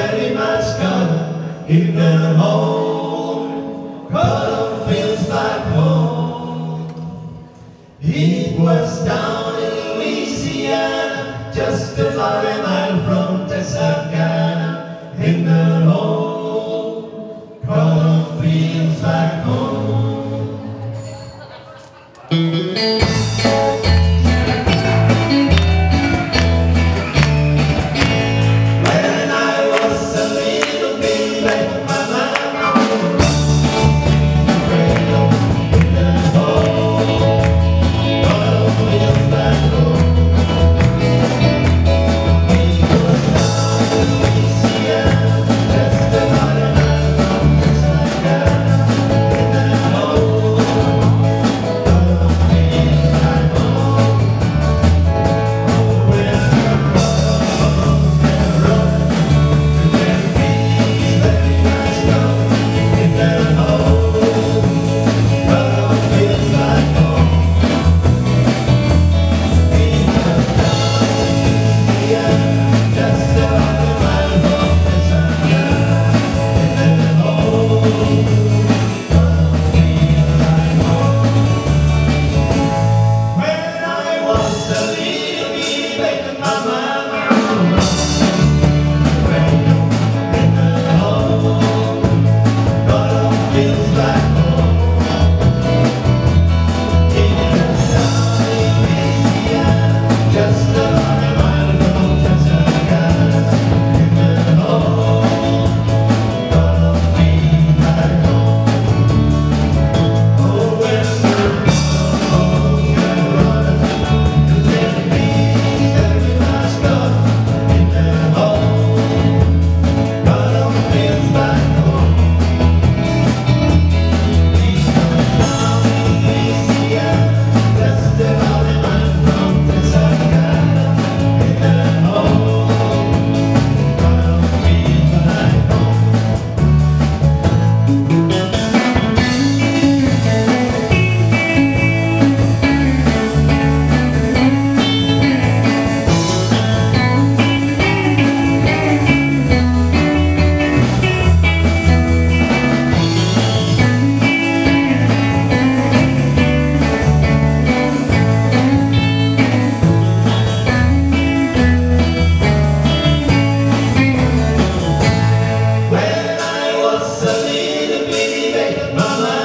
very much color in the home. Color feels like home. It was down. the lead. Bye-bye.